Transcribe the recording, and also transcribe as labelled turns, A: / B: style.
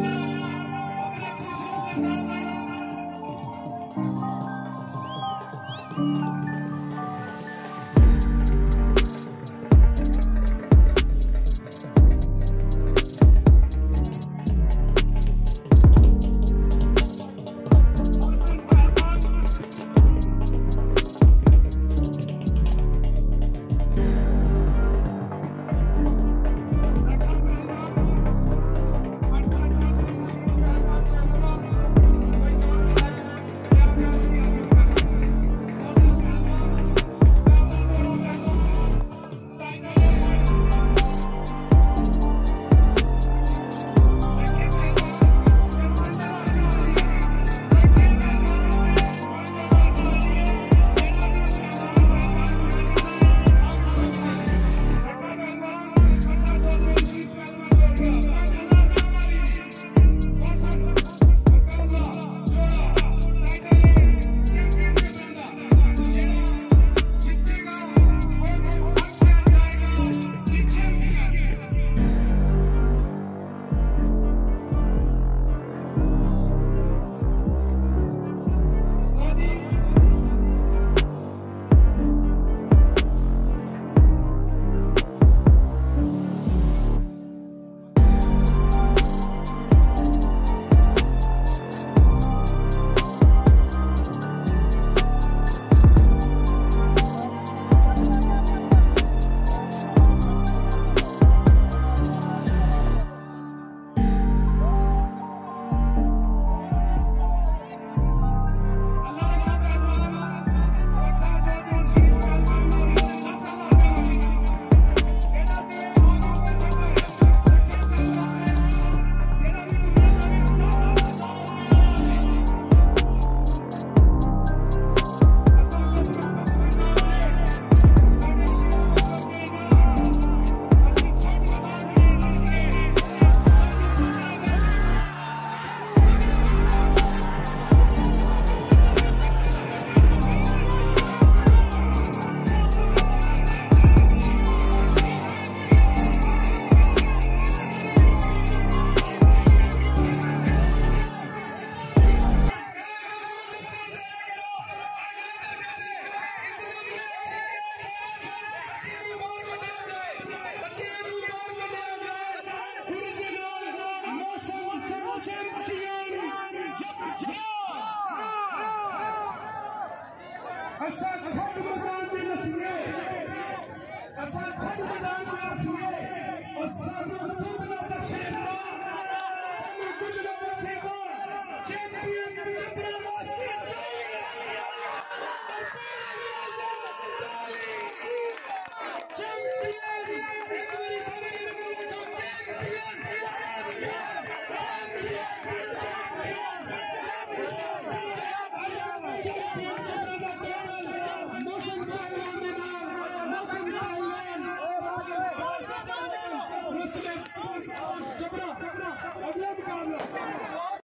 A: Thank you. असां छॾ मैदान में नसीए असां छॾ मैदान में नसीए